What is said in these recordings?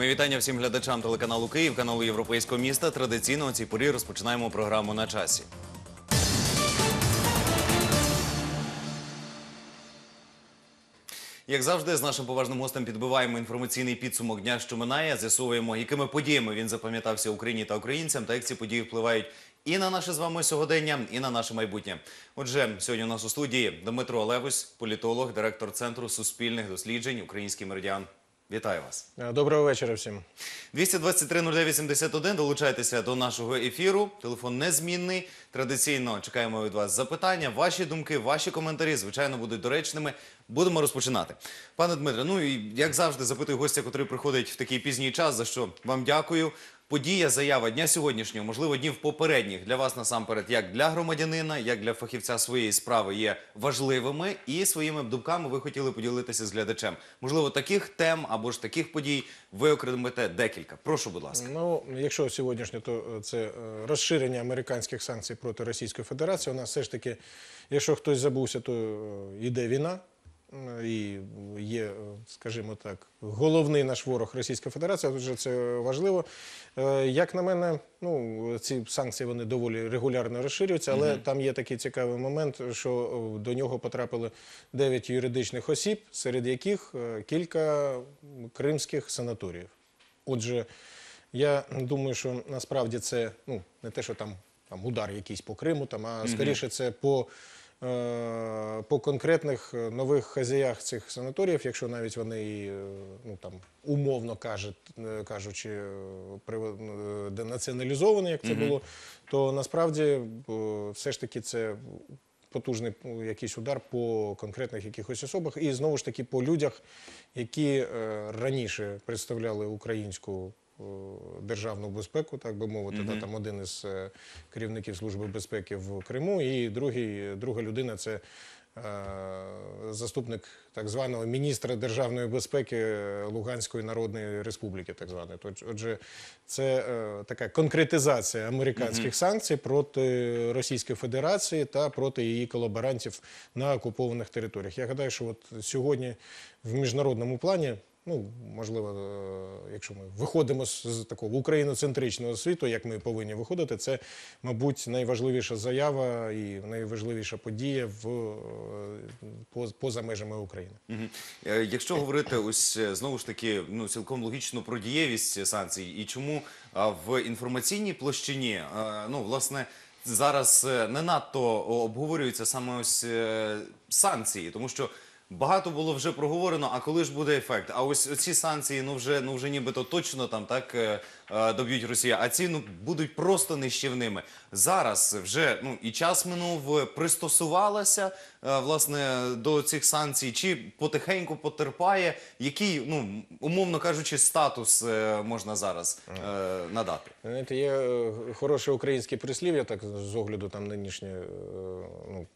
Ми вітання всім глядачам телеканалу Київ, каналу Європейського міста. Традиційно у цій порі розпочинаємо програму на часі. Як завжди, з нашим поважним гостем підбиваємо інформаційний підсумок дня, що минає, з'ясовуємо, якими подіями він запам'ятався Україні та українцям, та як ці події впливають і на наше з вами сьогодення, і на наше майбутнє. Отже, сьогодні у нас у студії Дмитро Левусь, політолог, директор центру суспільних досліджень Український меридіан. Вітаю вас. Е, Доброго вечора всім. 223 0971. Долучайтеся до нашого ефіру. Телефон незмінний. Традиційно чекаємо від вас запитання. Ваші думки, ваші коментарі, звичайно, будуть доречними. Будемо розпочинати. Пане Дмитре, ну і як завжди, запитую гостя, який приходить в такий пізній час, за що вам дякую. Подія, заява дня сьогоднішнього, можливо, днів попередніх для вас насамперед, як для громадянина, як для фахівця своєї справи, є важливими, і своїми думками ви хотіли поділитися з глядачем. Можливо, таких тем або ж таких подій ви окремите декілька. Прошу, будь ласка. Ну, якщо сьогоднішнє, то е, це е, розширення американських санкцій проти Російської Федерації. У нас все ж таки, якщо хтось забувся, то е, йде війна. М, І є, е, скажімо так, головний наш ворог Російська Федерація. Отже, це важливо. Е, Як на мене, ну ці санкції вони доволі регулярно розширюються, але там є такий цікавий момент, що е, до нього потрапили 9 юридичних осіб, серед яких е, кілька кримських санаторіїв. Отже, я думаю, що насправді це ну, не те, що там, там удар якийсь по Криму, там, а скоріше це по, е, по конкретних е, нових хазяях цих санаторіїв, якщо навіть вони е, ну, там, умовно кажуть, е, кажучи, е, е, денаціоналізовані, як це було, то насправді е, все ж таки це потужний якийсь удар по конкретних якихось особах, і знову ж таки по людях, які е, раніше представляли українську е, державну безпеку, так би мовити. Да, там один із е, керівників служби безпеки в Криму, і другий, друга людина це. е, Заступник так званого міністра державної безпеки Луганської Народної Республіки, так званої. Отже, це е, така конкретизація американських санкцій проти Російської Федерації та проти її колаборантів на окупованих територіях. Я гадаю, що от сьогодні в міжнародному плані. Ну, можливо, е, якщо ми виходимо з, такого україноцентричного світу, як ми повинні виходити, це, мабуть, найважливіша заява і найважливіша подія в, е, поза межами України. Е, Якщо говорити ось знову ж таки, ну цілком логічно про дієвість санкцій і чому в інформаційній площині, ну власне. Зараз не надто обговорюються саме ось санкції, тому що багато було вже проговорено. А коли ж буде ефект? А ось ці санкції, ну вже ну вже нібито точно там так е, доб'ють Росія, а ці ну будуть просто нищівними. Зараз вже ну і час минув, пристосувалася е, власне до цих санкцій, чи потихеньку потерпає, який, ну умовно кажучи, статус е, можна зараз е, надати. Знаєте, є е, хороше українське прислів'я, так з огляду там нинішнє, е, ну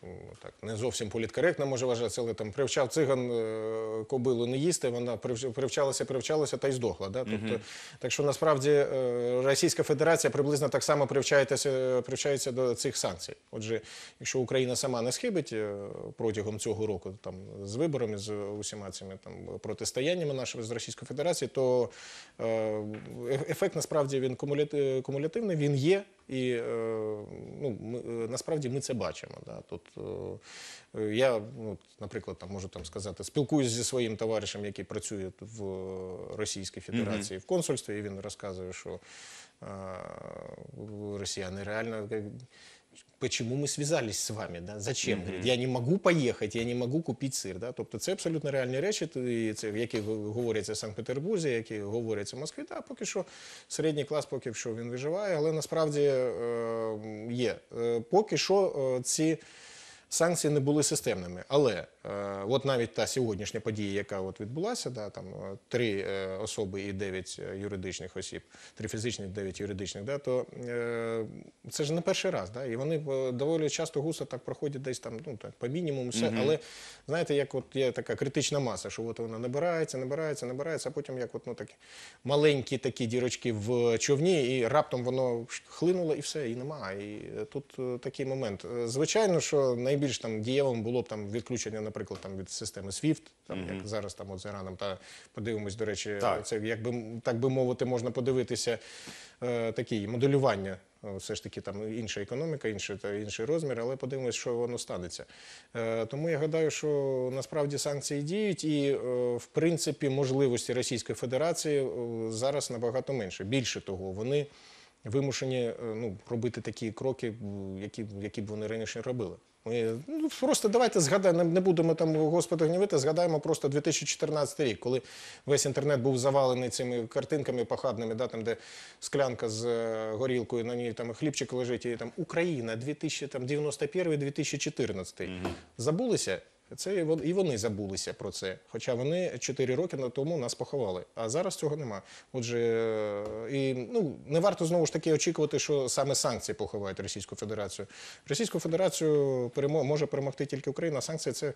так не зовсім політкоректно може вважатися, але там привчав циган е, кобилу не їсти, вона привч- привчалася, привчалася та й здохла. Да? Тобто, так що насправді е, Російська Федерація приблизно так само привчається, привчається до цих санкцій. Отже, якщо Україна сама не схибить е, протягом цього року там з виборами, з усіма цими там протистояннями нашими з Російською Федерацією, то е, ефект насправді він кумуляти- кумулятивний, він є. І е, ну, ми, е, насправді ми це бачимо. Да? Тут, е, я, ну, наприклад, там, можу там сказати, спілкуюся зі своїм товаришем, який працює в Російській Федерації в консульстві, і він розказує, що росіяни реально. Почему мы связались с вами? Да? Зачем? Говорить, я не можу поїхати, я не можу купити сир. Да? Тобто це абсолютно реальні речі, це, які говоряться в Санкт-Петербурзі, які говоряться в Москві. Да, поки що середній клас, поки що він виживає, але насправді е, є. Е, поки що е, ці санкції не були системними. Але е, от навіть та сьогоднішня подія, яка от відбулася, да, там е, три е, особи і дев'ять юридичних осіб, три фізичних, дев'ять юридичних, да, то це ж не перший раз. Да, і вони доволі часто густо так проходять десь там, ну так, по мінімуму все. Але знаєте, як от є така критична маса, що от вона набирається, набирається, набирається, а потім як от, ну, такі маленькі такі дірочки в човні, і раптом воно хлинуло і все, і нема. І тут такий момент. Звичайно, що найбільш найбільш там дієвим було б там відключення, наприклад, там від системи SWIFT, там як зараз там от з Іраном. Та подивимось, до речі, Так. це якби так би мовити, можна подивитися е, такі моделювання. е, Все ж таки там інша економіка, інший, та інший розмір, але подивимось, що воно станеться. Е, тому я гадаю, що насправді санкції діють, і е, в принципі можливості Російської Федерації е, зараз набагато менше. Більше того, вони вимушені е, ну, робити такі кроки, які, які б вони раніше робили. Ми, ну, просто давайте згадаємо, не- будемо там господи гнівити, згадаємо просто 2014 рік, коли весь інтернет був завалений цими картинками похабними, да, там, де склянка з е, горілкою, на ній там хлібчик лежить, і там Україна 2091-2014. Забулися? Це і вон- і вони забулися про це. Хоча вони 4 роки тому нас поховали. А зараз цього нема. Отже, і ну не варто знову ж таки очікувати, що саме санкції поховають Російську Федерацію. Російську Федерацію може перемогти тільки Україна. Санкції це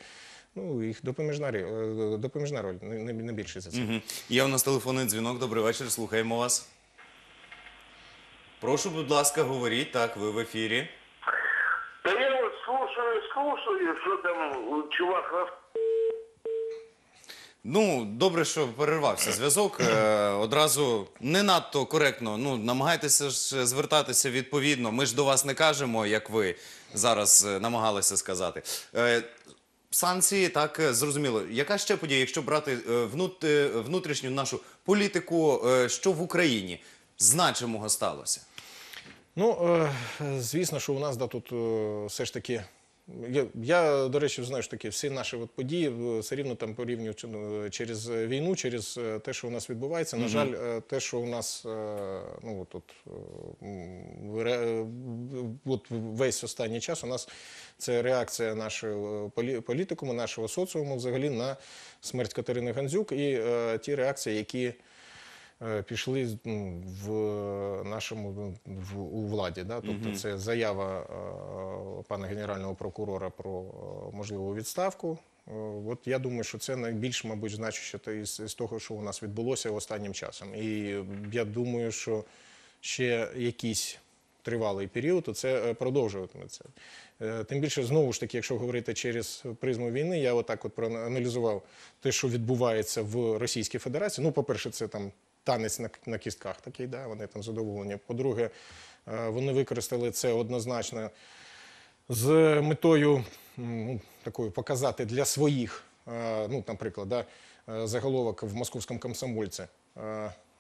ну їх допоміжна е, допоміжна роль, не, не, більше за це. Мгм. Є у нас телефонний дзвінок. Добрий вечір. Слухаємо вас. Прошу, будь ласка, говоріть. Так, ви в ефірі. Слушаю, что там э, чувак. Ну, добре, що перервався зв'язок. Е, одразу не надто коректно. Ну, намагайтеся ж звертатися відповідно. Ми ж до вас не кажемо, як ви зараз е, намагалися сказати. Е, санкції, так, е, зрозуміло. Яка ще подія, якщо брати е, внут, е, внутрішню нашу політику, е, що в Україні значимого сталося? Ну, е, звісно, що у нас да, тут е, все ж таки. Я, я, до речі, знаю, що такі всі наші от події е, все рівно там порівнюю ну, через війну, через е, те, що у нас відбувається. На жаль, е, те, що у нас е, ну, от, от, е, от весь останній час у нас це реакція нашого полі- політикуму, нашого соціуму взагалі на смерть Катерини Гандзюк і е, ті реакції, які е, пішли ну, в нашому ну, в, у владі. Да? Тобто це заява е, пана генерального прокурора про е, можливу відставку. Е, От я думаю, що це найбільш, мабуть, значуще із, із того, що у нас відбулося останнім часом. І я думаю, що ще якийсь тривалий період, то це е, продовжуватиметься. Е, Тим більше, знову ж таки, якщо говорити через призму війни, я отак от проаналізував те, що відбувається в Російській Федерації. Ну, по-перше, це там танець на, на кістках такий, да, вони там задоволені. По-друге, е, вони використали це однозначно з метою ну, такою показати для своїх, е, ну, наприклад, да, е, заголовок в московському комсомольці.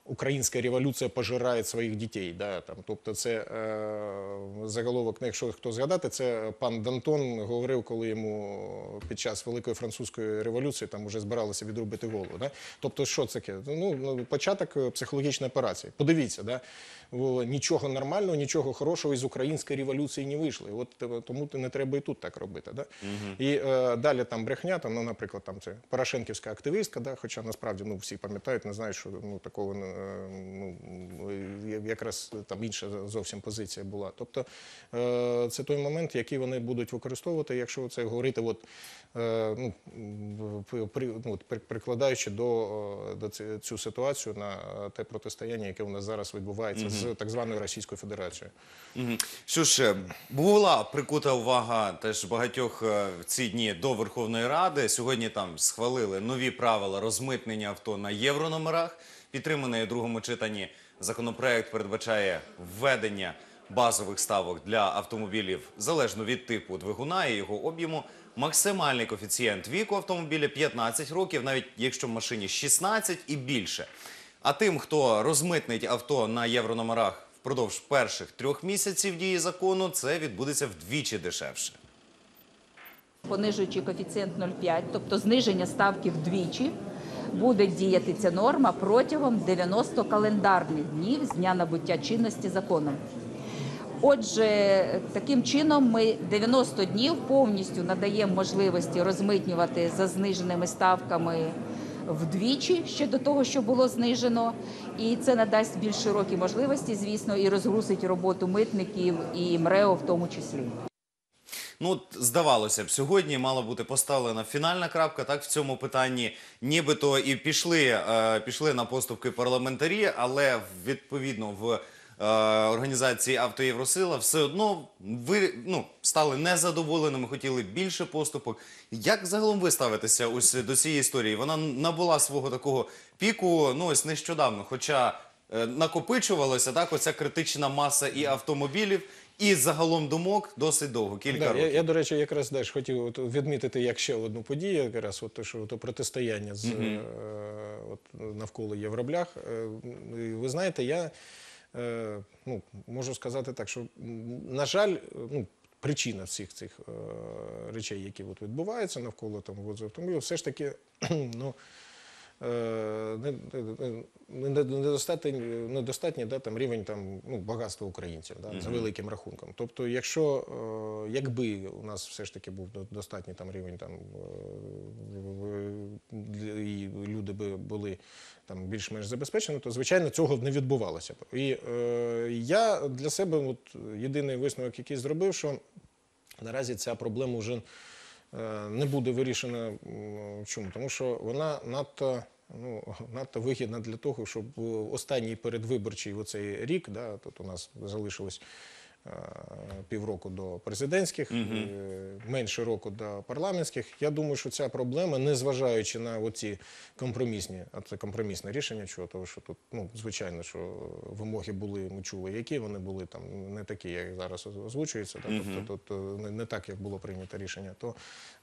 Українська революція пожирає своїх дітей. Да, там, тобто це е, заголовок, якщо хто згадати, це пан Дантон говорив, коли йому під час Великої французької революції там вже збиралися відрубити голову. Да? Тобто, що це таке? Ну, ну, початок е, психологічної операції. Подивіться, да? Нічого нормального, нічого хорошого із української революції не вийшло. І От е, тому не треба і тут так робити. Да? І е, далі там брехня, там, ну, наприклад, там це Порошенківська активістка, да? хоча насправді ну, всі пам'ятають, не знають, що ну, такого е, ну, е, якраз там інша зовсім позиція була. Тобто е, це той момент, який вони будуть використовувати, якщо це говорити, от, е, ну, при, ну, при- прикладаючи до, до цю ситуацію на те протистояння, яке у нас зараз відбувається з так званою Російською Федерацією. Що ж, була прикута увага теж багатьох е, в ці дні до Верховної Ради. Сьогодні там схвалили нові правила розмитнення авто на єврономерах. Підтриманий у другому читанні законопроект передбачає введення базових ставок для автомобілів залежно від типу двигуна і його об'єму. Максимальний коефіцієнт віку автомобіля 15 років, навіть якщо в машині 16 і більше. А тим, хто розмитнить авто на єврономерах впродовж перших трьох місяців дії закону, це відбудеться вдвічі дешевше. понижуючи коефіцієнт 0,5, тобто зниження ставки вдвічі, буде діяти ця норма протягом 90 календарних днів з дня набуття чинності законом. Отже, таким чином ми 90 днів повністю надаємо можливості розмитнювати за зниженими ставками вдвічі ще до того, що було знижено, і це надасть більш широкі можливості, звісно, і розгрузить роботу митників і МРЕО в тому числі. Ну, здавалося б, сьогодні мала бути поставлена фінальна крапка. Так в цьому питанні нібито і пішли, е, пішли на поступки парламентарі, але відповідно в організації «Автоєвросила» все одно ви ну, стали незадоволеними, хотіли більше поступок. Як загалом ви ставитеся ось до цієї історії? Вона набула свого такого піку ну ось нещодавно, хоча е, накопичувалася так, оця критична маса і автомобілів, і загалом думок досить довго, кілька Да, я, років. я, до речі, якраз теж хотів от відмітити як ще одну подію, якраз от, що то протистояння з, е, от, навколо Євроблях. Е, ви знаєте, я е, ну, можу сказати так, що, на жаль, е, ну, причина всіх цих е, речей, які от відбуваються навколо там, ввозу автомобілів, все ж таки, ну, недостатній, недостатній да, там, рівень там, ну, багатства українців да, за великим рахунком. Тобто, якщо е, якби у нас все ж таки був достатній там, рівень там, е, і люди би були там, більш-менш забезпечені, то звичайно цього не відбувалося б. І е, я для себе от, єдиний висновок, який зробив, що наразі ця проблема вже е, не буде вирішена. Чому? Тому що вона надто, ну, надто вигідна для того, щоб е, останній передвиборчий оцей рік, да, тут у нас залишилось е, півроку до президентських, е, менше року до парламентських. Я думаю, що ця проблема, незважаючи на оці компромісні, а це компромісне рішення, чого того, що тут, ну, звичайно, що вимоги були, ми чули, які вони були там не такі, як зараз озвучуються, да, тобто тут е, не, не так, як було прийнято рішення, то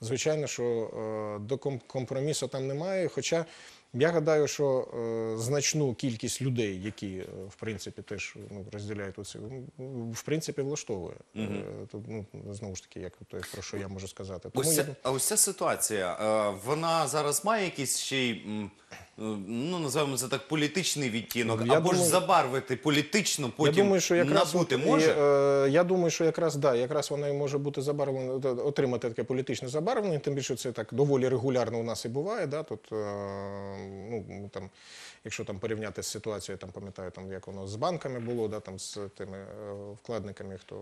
звичайно, що е, до компромісу там немає. Хоча я гадаю, що е, значну кількість людей, які е, в принципі теж ну, розділяють оці, ну, в принципі, влаштовує. Е, Тут, ну, знову ж таки, як то, про що я можу сказати. Тому Ось я, ця, а ось ця ситуація, е, вона зараз має якісь ще й, м, е, ну, називаємо це так, політичний відтінок, Я або ж забарвити політично, потім я думаю, що якраз набути от, і, може? е, я думаю, що якраз да, якраз вона і може бути забарвлена, отримати таке політичне забарвлення. Тим більше це так доволі регулярно у нас і буває. Да, тут е, ну там, якщо там порівняти з ситуацією, там пам'ятаю, там як воно з банками було, да, там з тими е, вкладниками, хто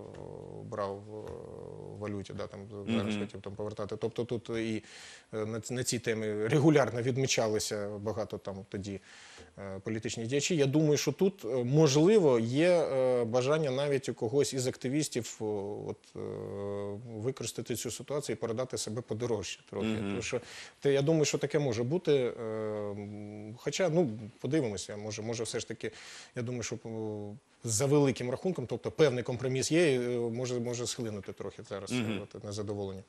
брав е, в валюті, да, там зараз хотів там повертати. Тобто тут і е, на, ц- на цій темі регулярно відмічалися багато там тоді е, політичні діячі. Я думаю, що тут е, можливо є е, бажання навіть у когось із активістів от, використати цю ситуацію і передати себе подорожче трохи. Тому що я думаю, що таке може бути. Хоча, ну, подивимося, може, може, все ж таки, я думаю, що за великим рахунком, тобто певний компроміс є, і, е, може, може схлинути трохи зараз е, от, незадоволення.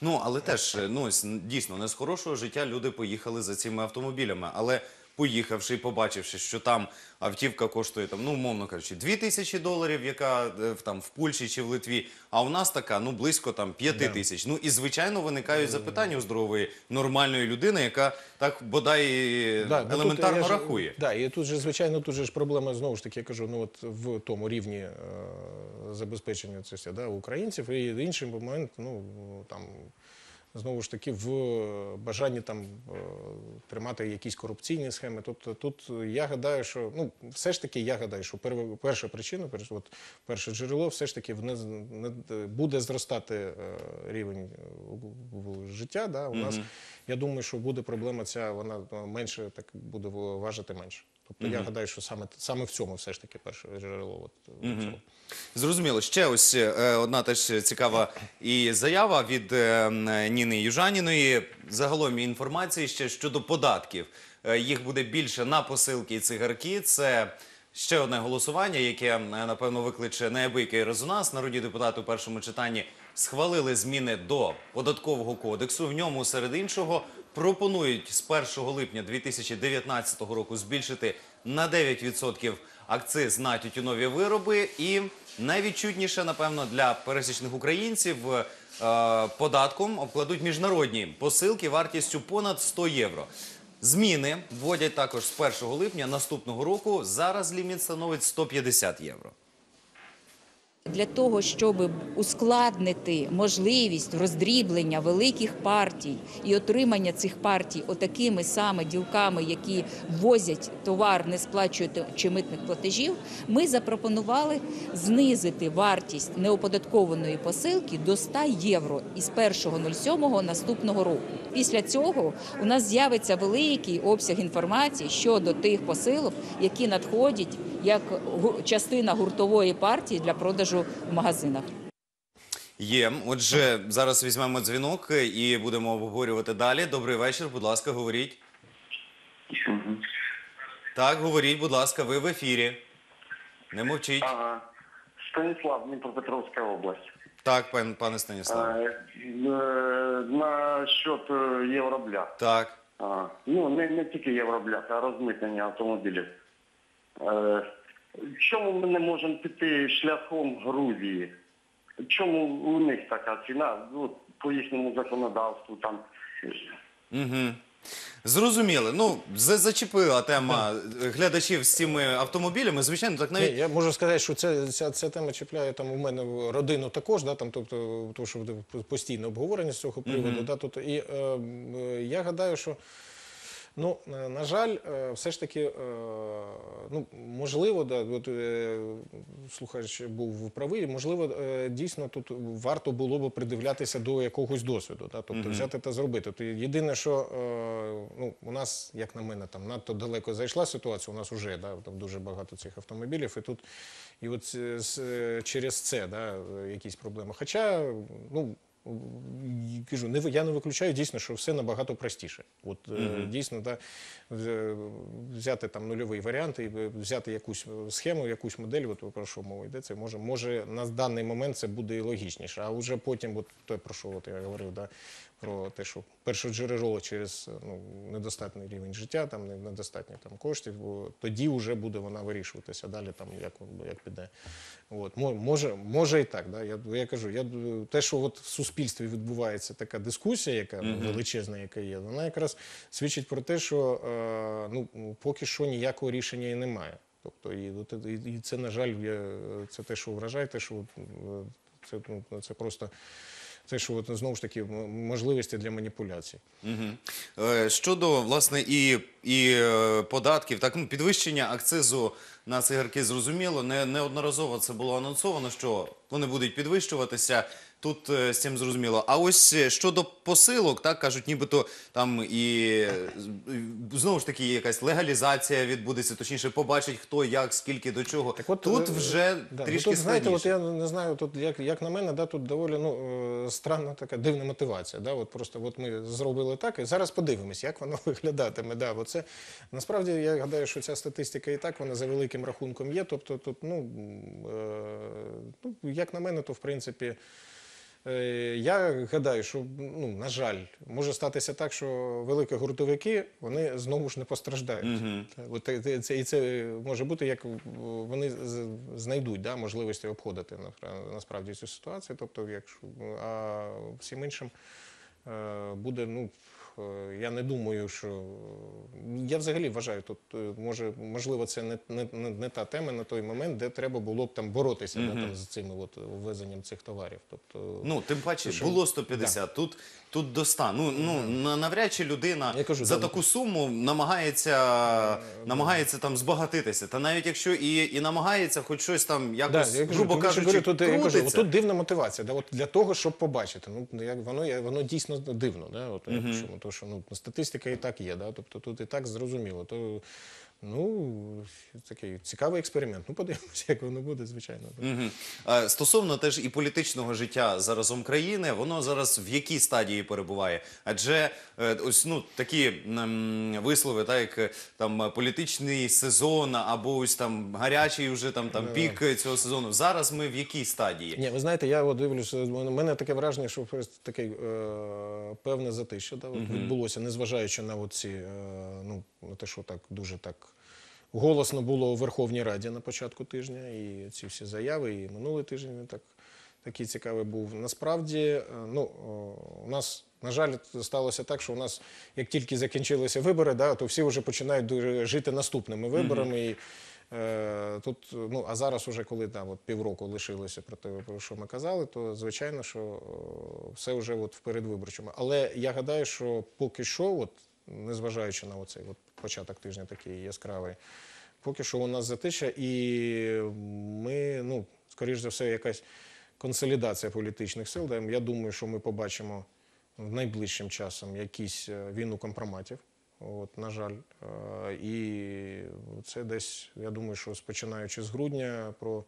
Ну, але теж, е, ну, дійсно, не з хорошого життя люди поїхали за цими автомобілями. Але поїхавши і побачивши, що там автівка коштує, там, ну, умовно кажучи, 2 тисячі доларів, яка е, в- там, в Польщі чи в Литві, а у нас така, ну, близько там 5 тисяч. Ну, і, звичайно, виникають запитання у здорової, нормальної людини, яка так бодай Да, ну, тут елементарно ж- рахує. Да, і тут же, звичайно, тут же ж проблема, знову ж таки, я кажу, ну от в тому рівні е, забезпечення це все, да, українців, і інший момент, ну там. Знову ж таки, в бажанні там е, тримати якісь корупційні схеми. Тобто тут я гадаю, що ну все ж таки, я гадаю, що перша причина, от, перше джерело, все ж таки в не, не- буде зростати е, рівень е, життя. Да, у нас я думаю, що буде проблема ця, вона е, менше так буде важити менше. Тобто я гадаю, що саме саме в цьому все ж таки перше джерело. От, в цьому. Зрозуміло. Ще ось е, одна теж цікава і заява від е, Ніни Южаніної. Загалом інформації ще щодо податків. Їх буде більше на посилки і цигарки. Це ще одне голосування, яке напевно викличе неабиякий резонанс. Народні депутати у першому читанні схвалили зміни до податкового кодексу. В ньому серед іншого пропонують з 1 липня 2019 року збільшити на 9% акциз на тютюнові вироби і найвідчутніше, напевно, для пересічних українців е, податком обкладуть міжнародні посилки вартістю понад 100 євро. Зміни вводять також з 1 липня наступного року. Зараз ліміт становить 150 євро. Для того, щоб ускладнити можливість роздріблення великих партій і отримання цих партій отакими саме ділками, які ввозять товар, не сплачуючи митних платежів, ми запропонували знизити вартість неоподаткованої посилки до 100 євро із 1.07 наступного року. Після цього у нас з'явиться великий обсяг інформації щодо тих посилок, які надходять як частина гуртової партії для продажу в магазинах. Є. Отже, зараз візьмемо дзвінок і будемо обговорювати далі. Добрий вечір, будь ласка, говоріть. Так, говоріть, будь ласка, ви в ефірі. Не мовчіть. Ага. Станіслав, Дніпропетровська область. Так, пан, пане Станіславе. Е, е, счет євробля. Так. А, ну, не, не тільки євробляк, а розмитнення автомобілів. Е, чому ми не можемо піти шляхом Грузії? Чому у них така ціна? Ну, по їхньому законодавству там. Угу. Зрозуміли. Ну, за- зачепила тема глядачів з цими автомобілями. Звичайно, так Ні, навіть. я можу сказати, що це, ця, ця тема чіпляє там у мене в родину також, да, там, тобто, тому що постійне обговорення з цього приводу. Да, тобто, і е, е, я гадаю, що Ну, е, на жаль, е, все ж таки, е, ну, можливо, да, от, слухач був правий, можливо, дійсно тут варто було б придивлятися до якогось досвіду, да, тобто взяти та зробити. Тобто, єдине, що ну, у нас, як на мене, там надто далеко зайшла ситуація, у нас вже да, там дуже багато цих автомобілів, і тут і от через це да, якісь проблеми. Хоча, ну, кажу, не я не виключаю дійсно, що все набагато простіше. От е, дійсно, да, взяти там нульовий варіант і е, взяти якусь е, схему, якусь модель, от про що мова йде, це може, може на даний момент це буде і логічніше. А вже потім, от те, про що от я говорив, да, про те, що перше джерело через е, ну, недостатній рівень життя, там недостатньо там коштів, бо тоді вже буде вона вирішуватися далі, там як, як піде. От може, може і так. Да? Я, я кажу, я те, що от в суспільстві відбувається така дискусія, яка ну, величезна, яка є, вона якраз свідчить про те, що е, ну поки що ніякого рішення і немає. Тобто, і, і, це, на жаль, це те, що вражає, те, що е, це, ну, це просто це, що от, знову ж таки можливості для маніпуляцій. Е, Щодо власне і, і е, податків, так ну підвищення акцизу на цигарки зрозуміло. Не неодноразово це було анонсовано, що вони будуть підвищуватися. Тут е, з цим зрозуміло. А ось е, щодо посилок, так кажуть, нібито там і знову ж таки якась легалізація відбудеться, точніше, побачить хто, як, скільки до чого. тут е, вже да, ну, трішки тут, знаєте, от я не знаю, тут як, як на мене, да, тут доволі ну, странна така дивна мотивація. Да? От просто от ми зробили так, і зараз подивимось, як воно виглядатиме. Да? От це, насправді, я гадаю, що ця статистика і так вона за великим рахунком є. Тобто, тут, ну, е, ну, як на мене, то в принципі. Е, Я гадаю, що ну на жаль, може статися так, що великі гуртовики вони знову ж не постраждають. Та, От це і це може бути як вони знайдуть да, можливості обходити насправді цю ситуацію. Тобто, якщо а всім іншим е, буде ну. Е, Я не думаю, що я взагалі вважаю, тут е, може можливо це не, не, не, не та тема на той момент, де треба було б там боротися да, там, з цими от ввезенням цих товарів. Тобто Ну, тим паче, що- було 150, тут, тут до 100. Ну, ну, навряд чи людина Я кажу, за да, таку суму намагається, намагається там збагатитися. Та навіть якщо і, і намагається хоч щось там якось, я кажу, грубо тому кажучи, говорю, тут, я кажу, тут дивна мотивація. Да, от для того, щоб побачити. Ну, як воно, є- воно дійсно дивно. Да, от, uh що, то, що, ну, статистика і так є, да, тобто тут і так зрозуміло. То, ну, такий цікавий експеримент. Ну, подивимося, як воно буде, звичайно. Е, Стосовно теж і політичного життя заразом країни, воно зараз в якій стадії перебуває? Адже е, ось ну такі м, вислови, так як е, там е, політичний сезон або ось там гарячий вже там там пік е, цього сезону. Зараз ми в якій стадії? Ні, ви знаєте, я от дивлюся, у мене таке враження, що таке е, певне затища да, от відбулося, незважаючи на от ці, е, ну, те, що так дуже так голосно було у Верховній Раді на початку тижня, і ці всі заяви, і минулий тиждень він так, такий цікавий був. Насправді, е, ну, у нас, на жаль, сталося так, що у нас, як тільки закінчилися вибори, да, то всі вже починають жити наступними виборами. І, Е, Тут, ну, а зараз, уже коли там, от, півроку лишилося про те, про що ми казали, то звичайно, що о, все вже от в передвиборчому. Але я гадаю, що поки що, от, незважаючи на оцей от початок тижня такий яскравий, поки що у нас затища, і ми, ну, скоріш за все, якась консолідація політичних сил. Да? Я думаю, що ми побачимо найближчим часом якісь е, війну компроматів. От, на жаль, Е, і це десь, я думаю, що починаючи з грудня, про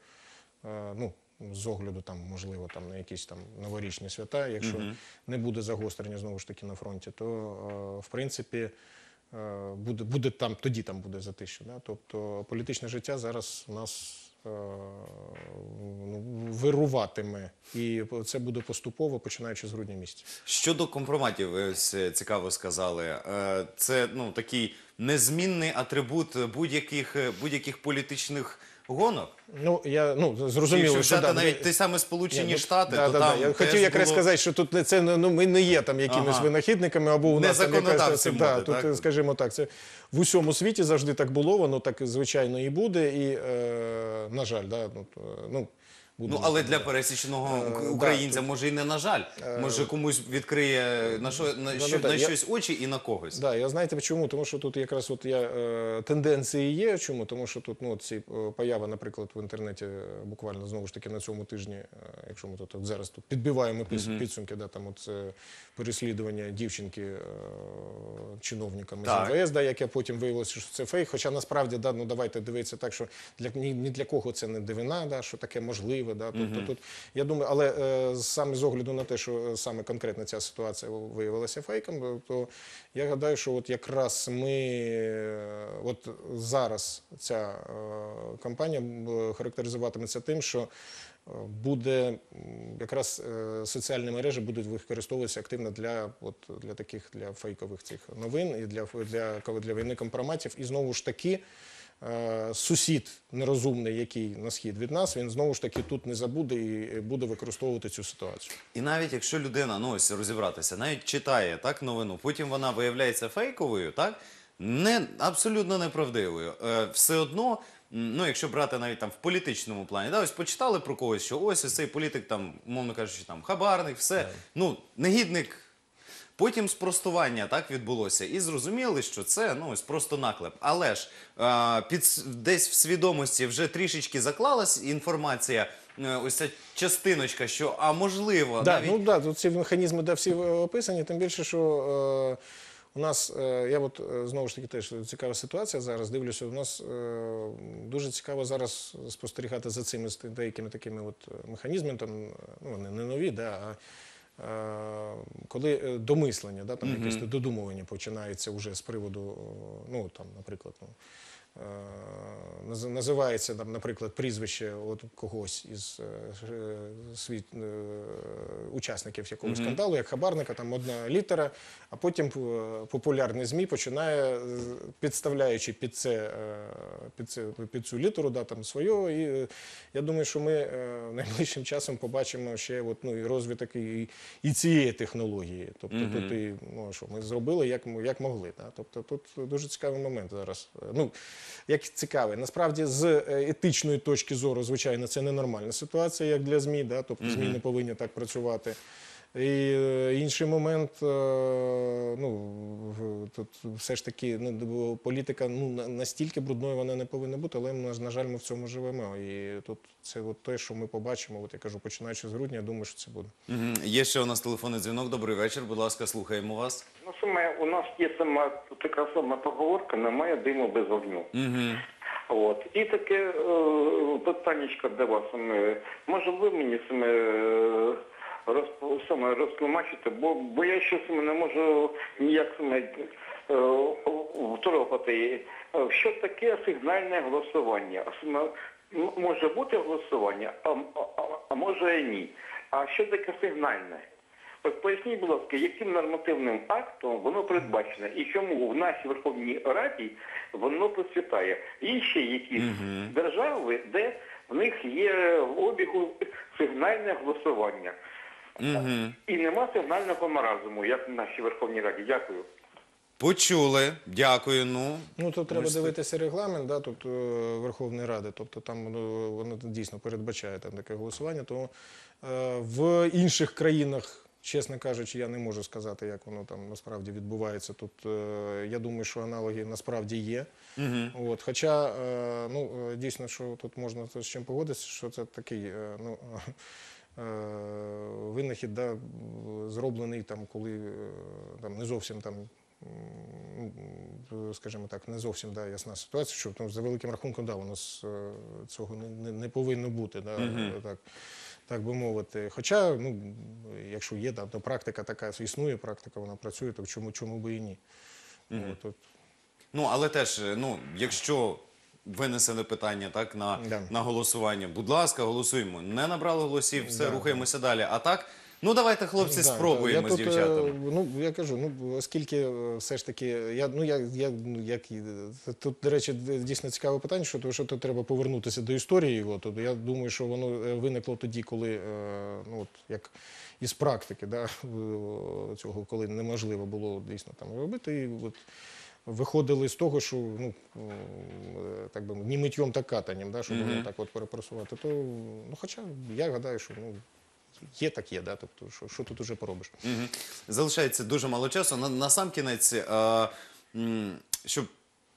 е, ну, з огляду там, можливо, там на якісь там новорічні свята, якщо не буде загострення знову ж таки на фронті, то в принципі буде, буде там, тоді там буде затишно. Да? Тобто політичне життя зараз у нас е, ну, вируватиме, і це буде поступово, починаючи з грудня місяця. Щодо компроматів, ви ось е, цікаво сказали. Е, Це ну такий незмінний атрибут будь-яких е, будь-яких політичних гонок. Ну я ну зрозуміло, що взяти да, навіть ті самі Сполучені Ні, ну, Штати, да, то да, там да. Я хотів якраз було... сказати, що тут це ну ми не є там якимись Ага. винахідниками, або у Не нас там якась да, бути, тут, скажімо так, це в усьому світі завжди так було, воно так звичайно і буде. І е, на жаль, да, ну, ну Ну але для пересічного Е, українця може і не на жаль. Може комусь відкриє на що на, да, що, на щось очі і на когось. Да, я знаєте чому? Тому що тут якраз от я е, тенденції є. Чому? Тому що тут ну, ці е, появи, наприклад, в інтернеті е, буквально знову ж таки на цьому тижні, е, якщо ми тут от зараз тут підбиваємо підсумки, да, там от е, переслідування дівчинки е, чиновниками з МВС, да, яке потім виявилося, що це фейк. Хоча насправді да, ну давайте дивитися так, що для ні, для кого це не дивина, да, що таке можливе. Да, тобто тут я думаю, але е, саме з огляду на те, що е, саме конкретно ця ситуація виявилася фейком, е, то я гадаю, що от якраз ми е, от зараз ця е, кампанія характеризуватиметься тим, що буде якраз соціальні мережі будуть використовуватися активно для от для таких для фейкових цих новин і для для, для війни компроматів. І знову ж таки. Е, Сусід нерозумний, який на схід від нас, він знову ж таки тут не забуде і буде використовувати цю ситуацію. І навіть якщо людина, ну ось розібратися, навіть читає так новину, потім вона виявляється фейковою, так не абсолютно неправдивою. Е, все одно, ну якщо брати навіть там в політичному плані, да, ось почитали про когось, що ось ось цей політик, там, умовно кажучи, там хабарник, все, ну негідник. Потім спростування так відбулося, і зрозуміли, що це ну ось просто наклеп. Але ж е, під десь в свідомості вже трішечки заклалась інформація. е, Ось ця частиночка, що а можливо, Да, навіть ну да, тут ці механізми да, всі е, описані, тим більше, що е, у нас, е, я от знову ж таки теж цікава ситуація зараз. Дивлюся, у нас е, дуже цікаво зараз спостерігати за цими деякими такими от механізмами, там, ну вони не нові, да, а коли е, домислення, да, там якесь додумування починається вже з приводу, ну там, наприклад, ну, е, називається там, наприклад, прізвище от когось із е, е, світ, е, учасників якогось скандалу, як хабарника, там одна літера, а потім е, популярний ЗМІ починає, е, підставляючи під це, е, під, це, під цю літеру, да, там своє. І е, я думаю, що ми е, найближчим часом побачимо ще от, ну, і розвиток і, і цієї технології. Тобто тут і, ну, що ми зробили як, як могли. Да? Тобто тут дуже цікавий момент зараз. Е, Ну, як цікавий. Насправді, з е, етичної точки зору, звичайно, це ненормальна ситуація, як для ЗМІ. Да? Тобто ЗМІ не повинні так працювати. І е, інший момент, е, ну тут все ж таки ну, політика ну настільки брудною вона не повинна бути, але на, на жаль, ми в цьому живемо. І тут це от те, що ми побачимо. От я кажу, починаючи з грудня, я думаю, що це буде. Мгм. є ще у нас телефонний дзвінок. Добрий вечір. Будь ласка, слухаємо вас. Ну, саме у нас є сама така сама поговорка, немає диму без вогню. Угу. От. І таке е, питаннячко до вас. Саме. Може ви мені саме, е, розп, саме розтлумачите, бо, бо я ще саме не можу ніяк саме е, второпати. Е, Що таке сигнальне голосування? Саме, може бути голосування, а, а, а може і ні. А що таке сигнальне? От поясніть, будь ласка, яким нормативним актом воно передбачено і чому в нашій Верховній Раді воно процвітає? Є ще якісь держави, де в них є в обігу сигнальне голосування. Угу. І нема сигнального маразму, як в нашій Верховній Раді. Дякую. Почули. Дякую. Ну Ну, тут треба Ось дивитися регламент да, тут, е, Верховної Ради, тобто там ну, воно дійсно передбачає там, таке голосування. Тому е, в інших країнах, чесно кажучи, я не можу сказати, як воно там насправді відбувається. Тут е, я думаю, що аналоги насправді є. От, хоча, е, ну, е, дійсно, що тут можна з чим погодитися, що це такий е, ну, е, винахід, да, зроблений там, коли е, там, не зовсім там. ну, скажімо так, не зовсім да, ясна ситуація, що там, за великим рахунком да, у нас е, цього не, не, не повинно бути, да, так, так би мовити. Хоча, ну, якщо є, да, то практика така існує, практика вона працює, то чому, чому би і ні. От, от, Ну, але теж, е, ну, якщо винесене питання так на, Да. на голосування, будь ласка, голосуємо. Не набрали голосів, все, Да. рухаємося далі. А так, ну давайте, хлопці, Да, спробуємо я з дівчатами. е, Ну я кажу, ну оскільки е, все ж таки, я ну я, я ну, як тут, до речі, дійсно цікаве питання, що тому що тут треба повернутися до історії його. Тут я думаю, що воно е, виникло тоді, коли е, ну от як із практики, да, цього, коли неможливо було дійсно там робити. І от виходили з того, що ну так би ні миттєм, так катанням, да, щоб воно так от перепросувати. То ну, хоча я гадаю, що ну. Є так є, да? тобто, що, що тут уже поробиш? Угу. Залишається дуже мало часу. На, на сам кінець, е, щоб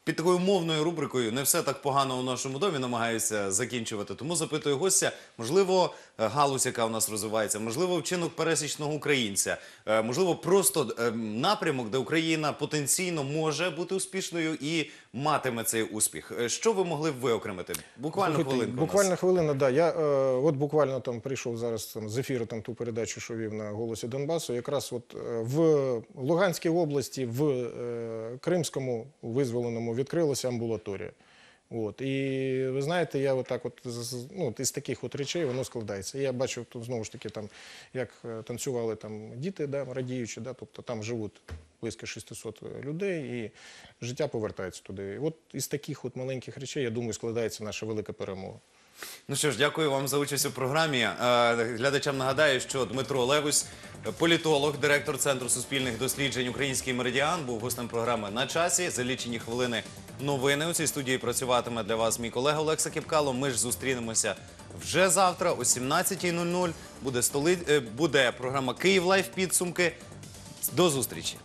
під такою мовною рубрикою не все так погано у нашому домі намагаюся закінчувати. Тому запитую гостя, можливо, е, галузь, яка у нас розвивається, можливо, вчинок пересічного українця, е, можливо, просто е, напрямок, де Україна потенційно може бути успішною і матиме цей успіх. Що ви могли б виокремити? Буквально Слухайте, хвилинку. Буквально хвилина, да. Я е, от буквально там прийшов зараз там з ефіру там ту передачу, що вів на голосі Донбасу. Якраз от в Луганській області, в е, Кримському визволеному відкрилася амбулаторія. От. І ви знаєте, я отак от, ну, із таких от речей воно складається. Я бачив тут знову ж таки, там, як е, танцювали там діти, да, радіючи, да, тобто там живуть близько 600 людей, і життя повертається туди. І от із таких от маленьких речей, я думаю, складається наша велика перемога. Ну що ж, дякую вам за участь у програмі. Е, Глядачам нагадаю, що Дмитро Левусь, політолог, директор Центру суспільних досліджень Український меридіан, був гостем програми на часі. За лічені хвилини новини у цій студії працюватиме для вас мій колега Олекса Кіпкало. Ми ж зустрінемося вже завтра о 17.00. Буде столи... е, буде програма Київ Live підсумки. До зустрічі.